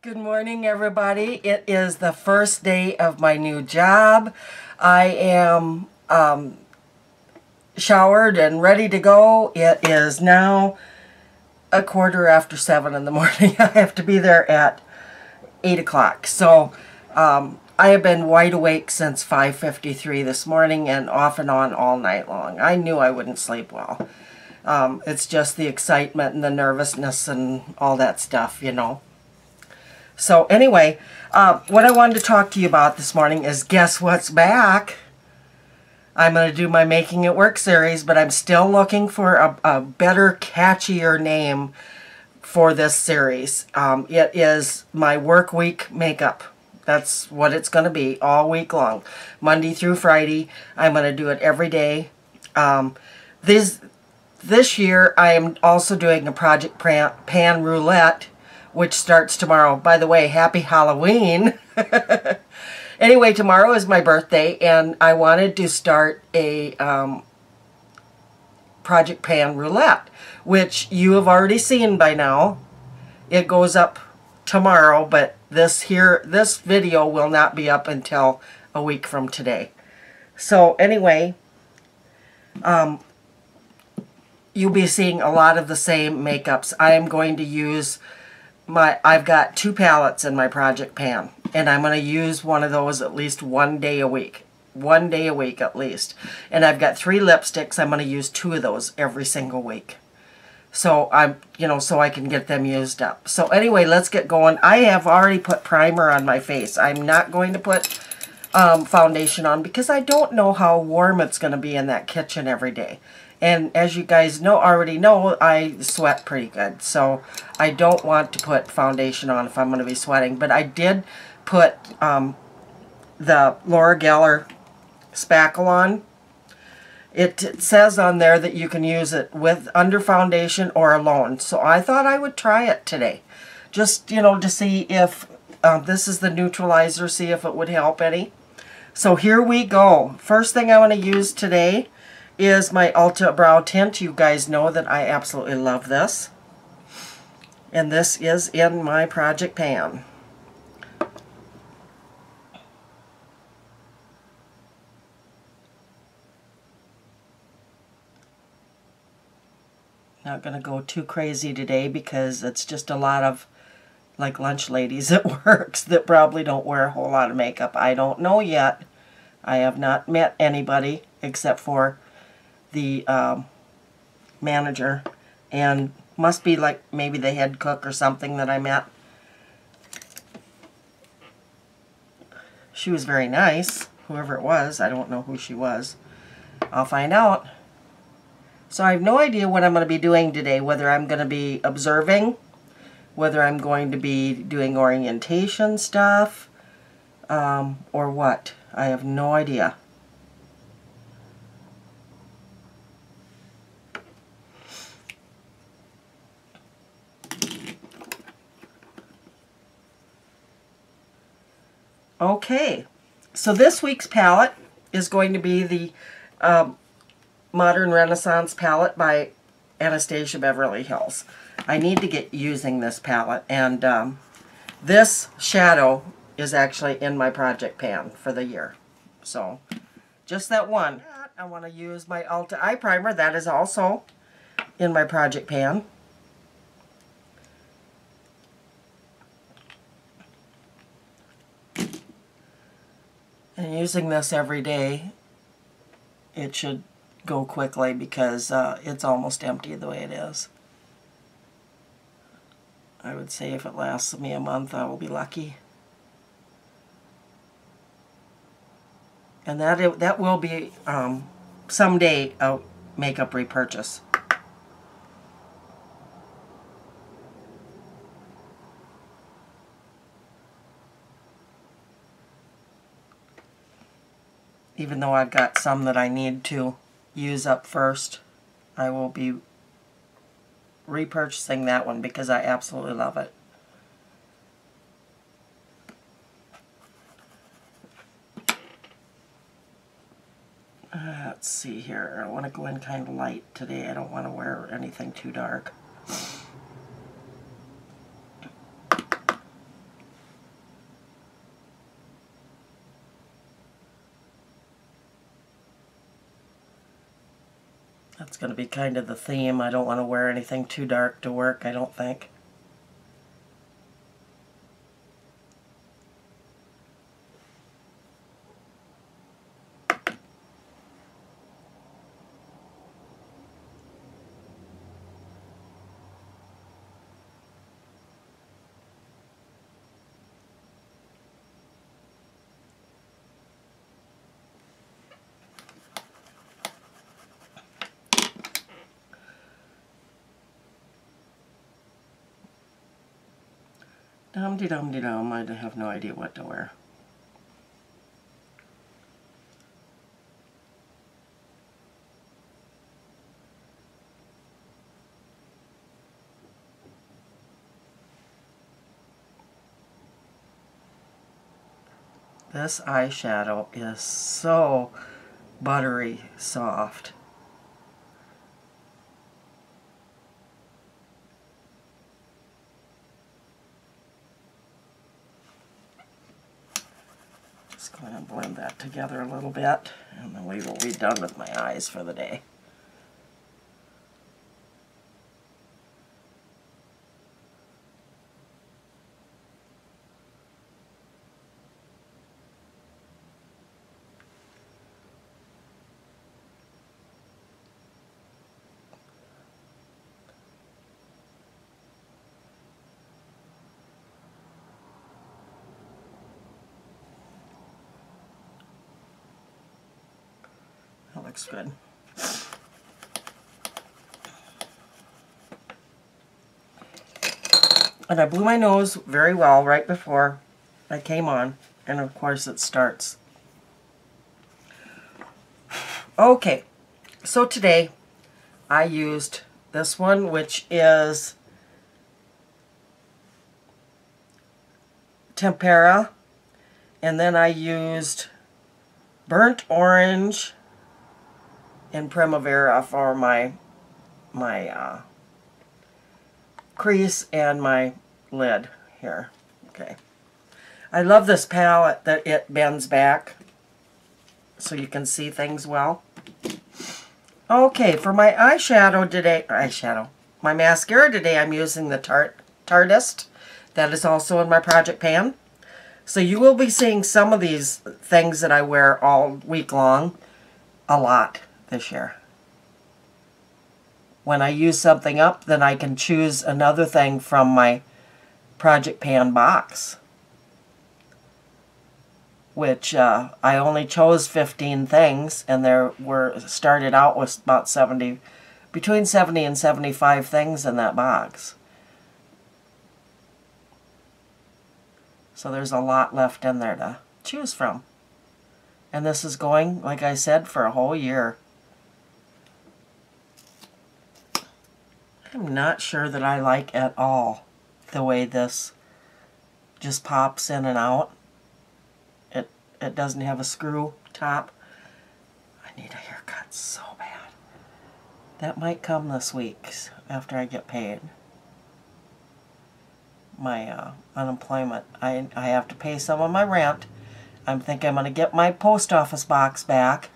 Good morning, everybody. It is the first day of my new job. I am um, showered and ready to go. It is now a quarter after seven in the morning. I have to be there at eight o'clock. So um, I have been wide awake since 5.53 this morning and off and on all night long. I knew I wouldn't sleep well. Um, it's just the excitement and the nervousness and all that stuff, you know. So anyway, uh, what I wanted to talk to you about this morning is guess what's back? I'm going to do my Making It Work series, but I'm still looking for a, a better, catchier name for this series. Um, it is my work week makeup. That's what it's going to be all week long. Monday through Friday. I'm going to do it every day. Um, this, this year, I am also doing a Project Pan Roulette which starts tomorrow. By the way, happy Halloween. anyway, tomorrow is my birthday, and I wanted to start a um, Project Pan Roulette, which you have already seen by now. It goes up tomorrow, but this here, this video will not be up until a week from today. So anyway, um, you'll be seeing a lot of the same makeups. I am going to use my I've got two palettes in my project pan and I'm going to use one of those at least one day a week one day a week at least. And I've got three lipsticks I'm going to use two of those every single week. So I'm you know so I can get them used up. So anyway let's get going. I have already put primer on my face. I'm not going to put um, foundation on because I don't know how warm it's going to be in that kitchen every day and as you guys know already know, I sweat pretty good. So I don't want to put foundation on if I'm going to be sweating. But I did put um, the Laura Geller spackle on. It, it, says on there that you can use it with under foundation or alone. So I thought I would try it today. Just, you know, to see if uh, this is the neutralizer, see if it would help any. So here we go. First thing I want to use today is my Ulta Brow Tint. You guys know that I absolutely love this. And this is in my project pan. Not going to go too crazy today because it's just a lot of like lunch ladies at works that probably don't wear a whole lot of makeup. I don't know yet. I have not met anybody except for the um, manager and must be like maybe the head cook or something that I met. She was very nice, whoever it was. I don't know who she was. I'll find out. So I have no idea what I'm going to be doing today, whether I'm going to be observing, whether I'm going to be doing orientation stuff, um, or what. I have no idea. Okay, so this week's palette is going to be the um, Modern Renaissance palette by Anastasia Beverly Hills. I need to get using this palette, and um, this shadow is actually in my project pan for the year. So, just that one. I want to use my Ulta Eye Primer. That is also in my project pan. Using this every day, it should go quickly because uh, it's almost empty the way it is. I would say if it lasts me a month, I will be lucky. And that, that will be um, someday a makeup repurchase. Even though I've got some that I need to use up first, I will be repurchasing that one because I absolutely love it. Uh, let's see here. I want to go in kind of light today. I don't want to wear anything too dark. That's going to be kind of the theme. I don't want to wear anything too dark to work, I don't think. Dum de dum de dum, I have no idea what to wear. This eyeshadow is so buttery soft. Blend that together a little bit and then we will be done with my eyes for the day. Looks good. And I blew my nose very well right before I came on. And of course it starts. Okay, so today I used this one, which is Tempera. And then I used burnt orange in Primavera for my my uh, crease and my lid here. Okay. I love this palette that it bends back so you can see things well. Okay, for my eyeshadow today, eyeshadow, my mascara today, I'm using the Tarte Tarteist. That is also in my project pan. So you will be seeing some of these things that I wear all week long a lot this year. When I use something up, then I can choose another thing from my Project Pan box. Which uh, I only chose 15 things, and there were started out with about 70, between 70 and 75 things in that box. So there's a lot left in there to choose from. And this is going, like I said, for a whole year. I'm not sure that I like at all the way this just pops in and out. It, it doesn't have a screw top. I need a haircut so bad. That might come this week after I get paid. My uh, unemployment. I, I have to pay some of my rent. I'm thinking I'm going to get my post office box back.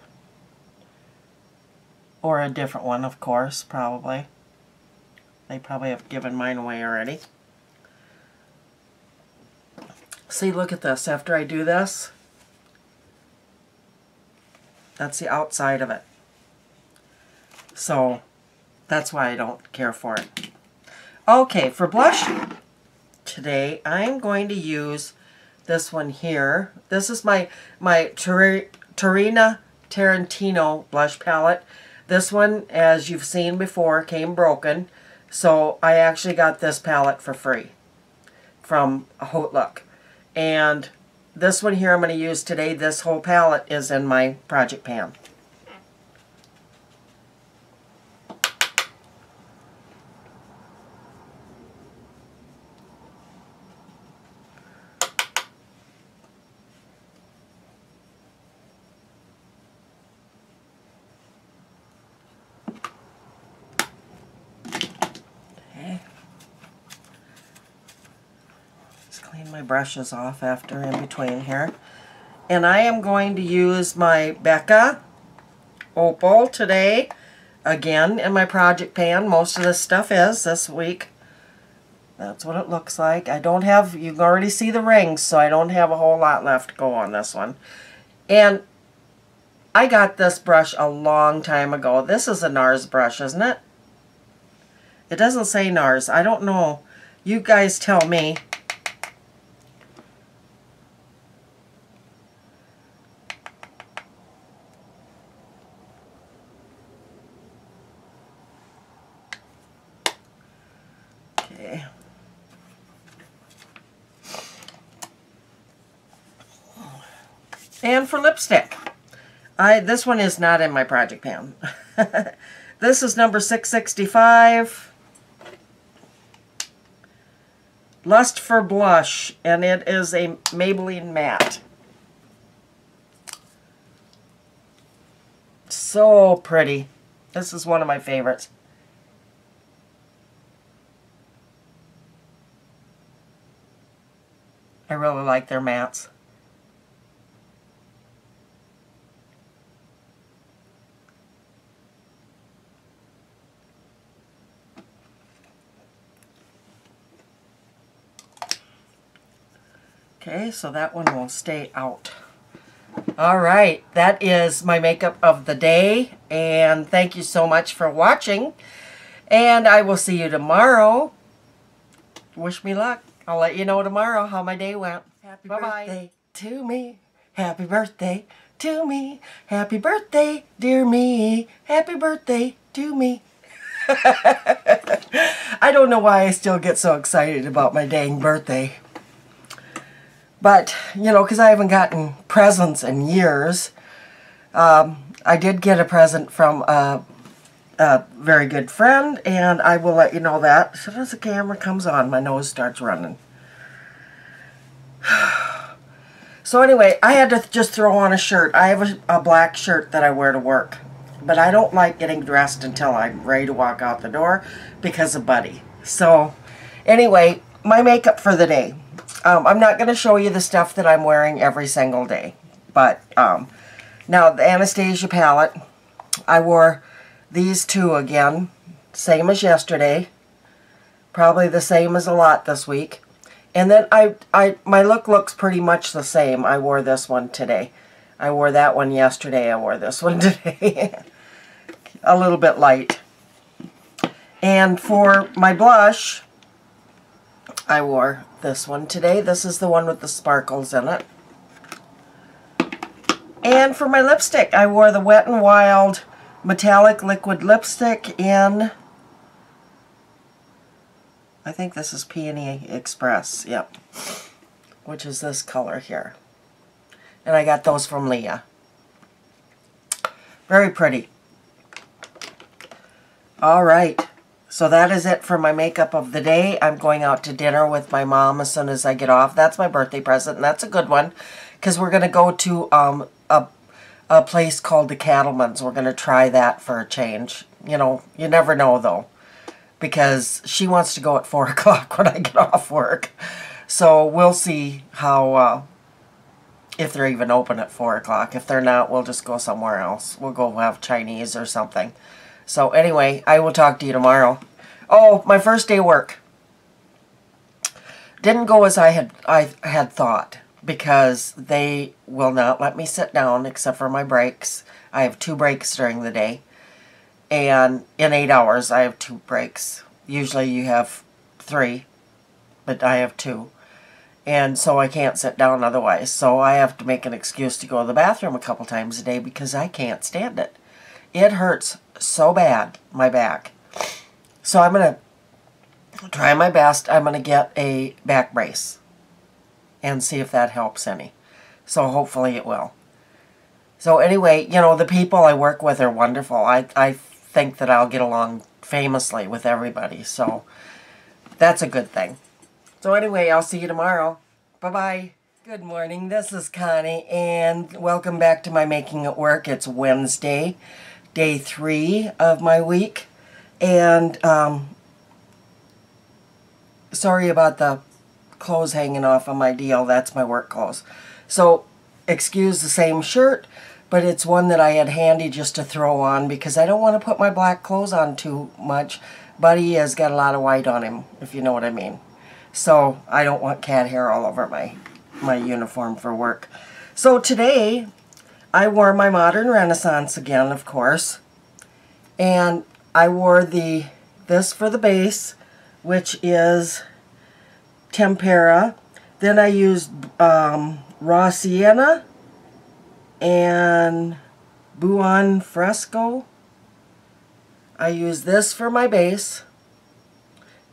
Or a different one, of course, probably. They probably have given mine away already. See, look at this. After I do this, that's the outside of it. So, that's why I don't care for it. Okay, for blush, today I'm going to use this one here. This is my, my Tarina Tarantino blush palette. This one, as you've seen before, came broken. So I actually got this palette for free from Haute Look. And this one here I'm going to use today. This whole palette is in my project pan. clean my brushes off after in between here. And I am going to use my Becca Opal today. again in my project pan. Most of this stuff is this week. That's what it looks like. I don't have, you can already see the rings, so I don't have a whole lot left to go on this one. And I got this brush a long time ago. This is a NARS brush, isn't it? It doesn't say NARS. I don't know. You guys tell me. For lipstick, I this one is not in my project pan. this is number 665. Lust for Blush, and it is a Maybelline matte. So pretty. This is one of my favorites. I really like their mattes. Okay, so that one will stay out. All right, that is my makeup of the day. And thank you so much for watching. And I will see you tomorrow. Wish me luck. I'll let you know tomorrow how my day went. Happy Bye -bye. birthday to me. Happy birthday to me. Happy birthday, dear me. Happy birthday to me. I don't know why I still get so excited about my dang birthday. But, you know, because I haven't gotten presents in years, um, I did get a present from a, a, very good friend, and I will let you know that. As soon as the camera comes on, my nose starts running. so anyway, I had to just throw on a shirt. I have a, a black shirt that I wear to work. But I don't like getting dressed until I'm ready to walk out the door because of Buddy. So, anyway, my makeup for the day. Um, I'm not going to show you the stuff that I'm wearing every single day. But, um, now the Anastasia palette, I wore these two again. Same as yesterday. Probably the same as a lot this week. And then I, I, my look looks pretty much the same. I wore this one today. I wore that one yesterday. I wore this one today. a little bit light. And for my blush, I wore this one today. This is the one with the sparkles in it. And for my lipstick, I wore the Wet n Wild Metallic Liquid Lipstick in, I think this is Peony Express, yep, which is this color here. And I got those from Leah. Very pretty. All right. So that is it for my makeup of the day. I'm going out to dinner with my mom as soon as I get off. That's my birthday present, and that's a good one because we're going to go to um, a, a place called the Cattleman's. We're going to try that for a change. You know, you never know, though, because she wants to go at 4 o'clock when I get off work. So we'll see how, uh, if they're even open at 4 o'clock. If they're not, we'll just go somewhere else. We'll go have Chinese or something. So anyway, I will talk to you tomorrow. Oh, my first day work. Didn't go as I had I had thought because they will not let me sit down except for my breaks. I have two breaks during the day. And in eight hours, I have two breaks. Usually you have three, but I have two. And so I can't sit down otherwise. So I have to make an excuse to go to the bathroom a couple times a day because I can't stand it. It hurts so bad, my back. So I'm going to try my best. I'm going to get a back brace and see if that helps any. So hopefully it will. So anyway, you know, the people I work with are wonderful. I, I think that I'll get along famously with everybody. So that's a good thing. So anyway, I'll see you tomorrow. Bye-bye. Good morning, this is Connie, and welcome back to my Making It Work. It's Wednesday day three of my week. And um, sorry about the clothes hanging off of my deal. That's my work clothes. So excuse the same shirt, but it's one that I had handy just to throw on because I don't want to put my black clothes on too much. Buddy has got a lot of white on him, if you know what I mean. So I don't want cat hair all over my, my uniform for work. So today, I wore my Modern Renaissance again, of course. And I wore the this for the base, which is Tempera. Then I used um, Raw Sienna and Buon Fresco. I use this for my base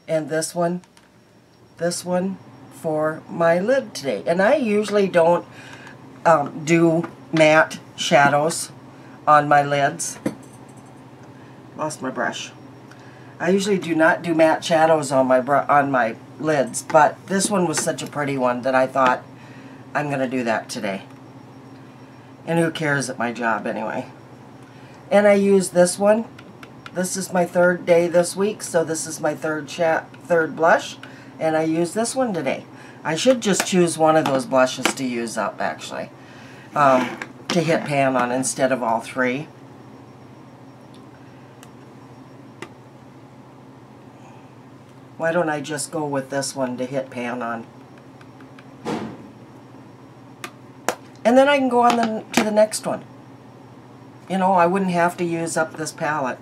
and this one, this one for my lid today. And I usually don't um, do matte shadows on my lids. Lost my brush. I usually do not do matte shadows on my on my lids, but this one was such a pretty one that I thought I'm going to do that today. And who cares at my job anyway. And I use this one. This is my third day this week, so this is my third third blush. And I use this one today. I should just choose one of those blushes to use up, actually. Um, to hit pan on instead of all three. Why don't I just go with this one to hit pan on? And then I can go on the, to the next one. You know, I wouldn't have to use up this palette.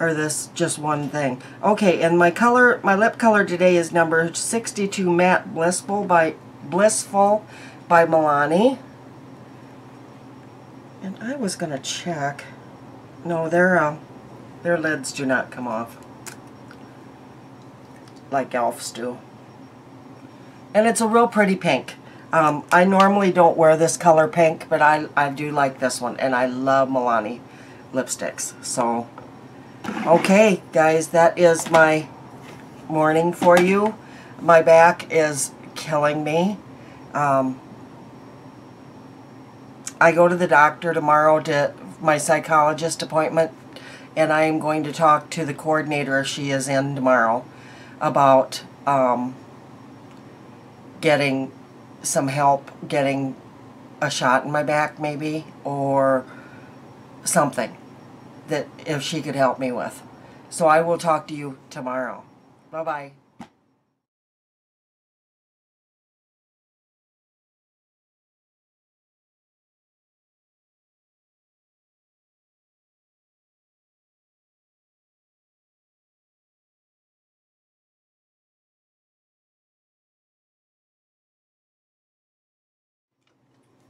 Or this, just one thing. Okay, and my color, my lip color today is number 62 Matte Blissful by, Blissful by Milani. And I was going to check. No, their, uh, their lids do not come off. Like elves do. And it's a real pretty pink. Um, I normally don't wear this color pink, but I, I do like this one. And I love Milani lipsticks. So, okay, guys, that is my morning for you. My back is killing me. Um, I go to the doctor tomorrow to my psychologist appointment, and I am going to talk to the coordinator if she is in tomorrow about um, getting some help getting a shot in my back maybe or something that if she could help me with. So I will talk to you tomorrow. Bye-bye.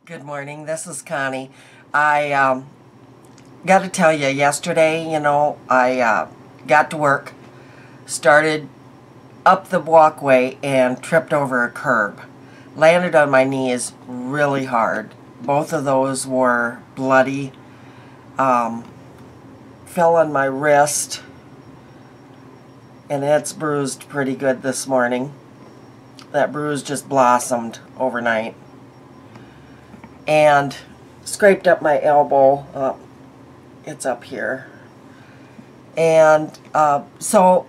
Good morning. This is Connie. I um, got to tell you, yesterday, you know, I uh, got to work, started up the walkway, and tripped over a curb. Landed on my knees really hard. Both of those were bloody. Um, fell on my wrist, and it's bruised pretty good this morning. That bruise just blossomed overnight and scraped up my elbow. Uh, it's up here. And uh, so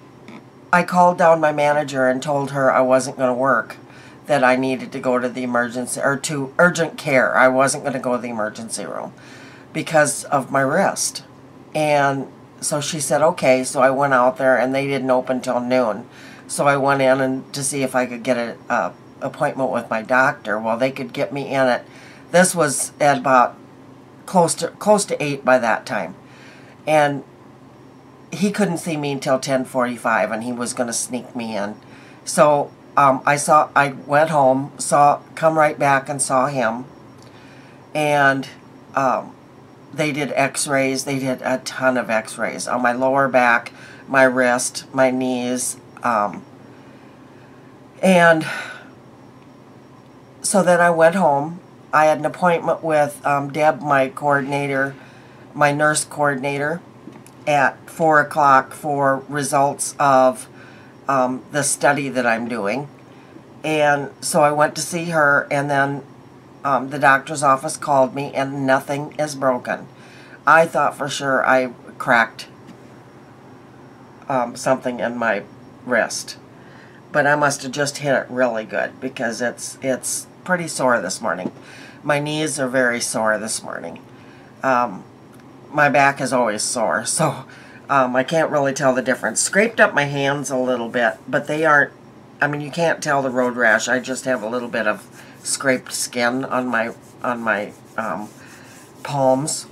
I called down my manager and told her I wasn't going to work, that I needed to go to the emergency, or to urgent care. I wasn't going to go to the emergency room because of my wrist. And so she said, okay. So I went out there and they didn't open till noon. So I went in and to see if I could get an appointment with my doctor. Well, they could get me in at this was at about close to close to 8 by that time. And he couldn't see me until 10:45 and he was going to sneak me in. So um, I saw I went home, saw come right back and saw him. And um, they did x-rays. They did a ton of x-rays on my lower back, my wrist, my knees. Um, and so then I went home I had an appointment with um, Deb, my coordinator, my nurse coordinator, at 4 o'clock for results of um, the study that I'm doing. And so I went to see her, and then um, the doctor's office called me, and nothing is broken. I thought for sure I cracked um, something in my wrist. But I must have just hit it really good because it's it's pretty sore this morning. My knees are very sore this morning. Um, my back is always sore, so um, I can't really tell the difference. Scraped up my hands a little bit, but they aren't, I mean, you can't tell the road rash. I just have a little bit of scraped skin on my, on my um, palms.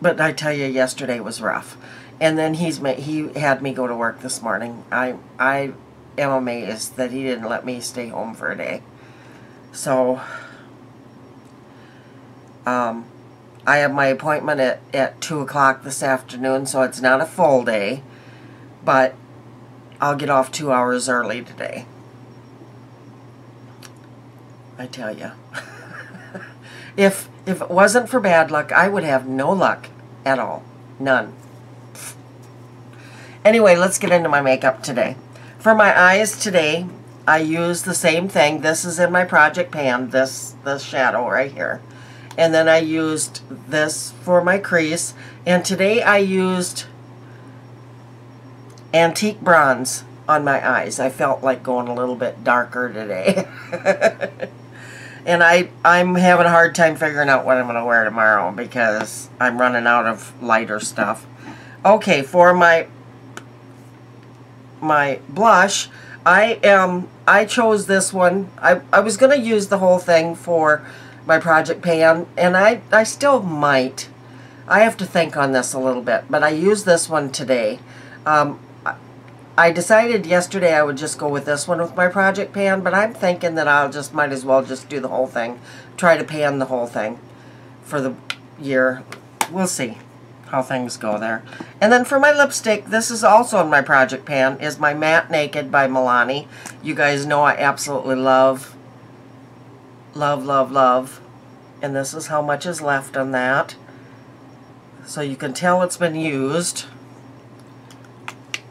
But I tell you, yesterday was rough. And then he's ma- he had me go to work this morning. I I am amazed that he didn't let me stay home for a day. So um, I have my appointment at, at 2 o'clock this afternoon, so it's not a full day, but I'll get off two hours early today. I tell you. if, if it wasn't for bad luck, I would have no luck at all. None. Anyway, let's get into my makeup today. For my eyes today, I use the same thing. This is in my project pan, this, this shadow right here. And then I used this for my crease. And today I used antique bronze on my eyes. I felt like going a little bit darker today. and I, I'm having a hard time figuring out what I'm going to wear tomorrow because I'm running out of lighter stuff. Okay, for my my blush, I am I chose this one. I, I was going to use the whole thing for my project pan, and I, I still might. I have to think on this a little bit, but I used this one today. Um, I decided yesterday I would just go with this one with my project pan, but I'm thinking that I'll just might as well just do the whole thing. Try to pan the whole thing for the year. We'll see how things go there. And then for my lipstick, this is also in my project pan, is my Matte Naked by Milani. You guys know I absolutely love, love, love, love. And this is how much is left on that. So you can tell it's been used.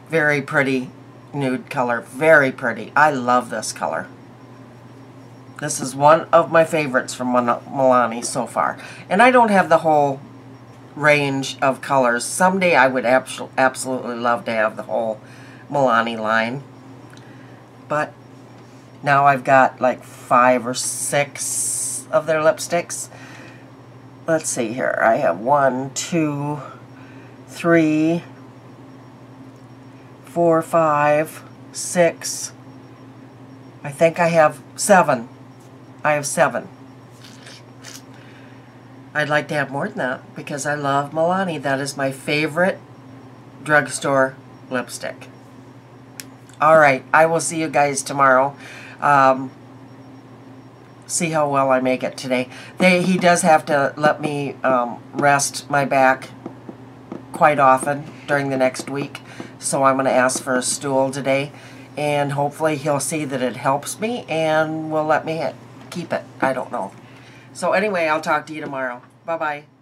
Very pretty nude color. Very pretty. I love this color. This is one of my favorites from Milani so far. And I don't have the whole range of colors. Someday I would absolutely love to have the whole Milani line. But now I've got like five or six of their lipsticks. Let's see here. I have one, two, three, four, five, six. I think I have seven. I have seven. I'd like to have more than that because I love Milani. That is my favorite drugstore lipstick. All right, I will see you guys tomorrow. Um, see how well I make it today. They, he does have to let me um, rest my back quite often during the next week. So I'm going to ask for a stool today. And hopefully he'll see that it helps me and will let me keep it. I don't know. So anyway, I'll talk to you tomorrow. Bye-bye.